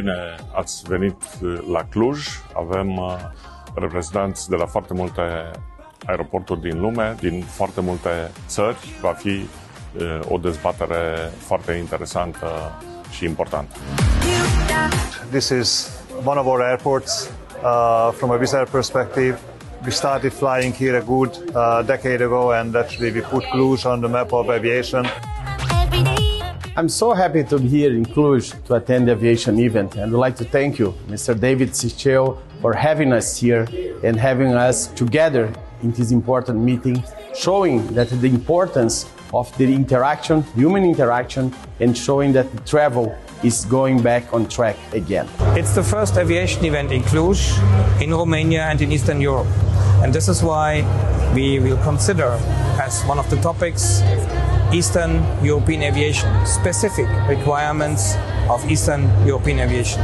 Bine ați venit la Cluj. Avem uh, reprezentanți de la foarte multe aeroporturi din lume, din foarte multe țări. Va fi uh, o dezbatere foarte interesantă și importantă. This is one of our airports uh, from a Wizz Air perspective. We started flying here a good uh, decade ago and actually we put Cluj on the map of aviation. I'm so happy to be here in Cluj to attend the aviation event and would like to thank you, Mr. David Sichel, for having us here and having us together in this important meeting, showing that the importance of the interaction, human interaction, and showing that the travel is going back on track again. It's the first aviation event in Cluj, in Romania and in Eastern Europe. And this is why we will consider as one of the topics Eastern European aviation, specific requirements of Eastern European aviation.